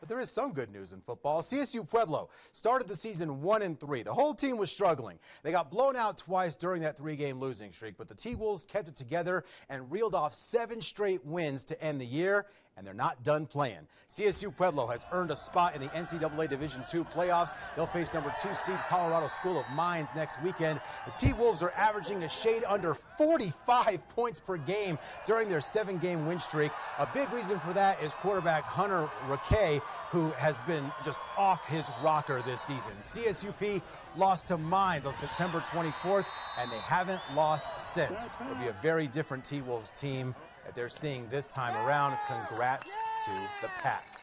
But there is some good news in football. CSU Pueblo started the season 1 and 3. The whole team was struggling. They got blown out twice during that three-game losing streak, but the T-Wolves kept it together and reeled off seven straight wins to end the year, and they're not done playing. CSU Pueblo has earned a spot in the NCAA Division II playoffs. They'll face number 2 seed Colorado School of Mines next weekend. The T-Wolves are averaging a shade under 45 points per game during their seven-game win streak. A big reason for that is quarterback Hunter Raquet, who has been just off his rocker this season. CSUP lost to Mines on September 24th, and they haven't lost since. It'll be a very different T-Wolves team that they're seeing this time around. Congrats to the Pack.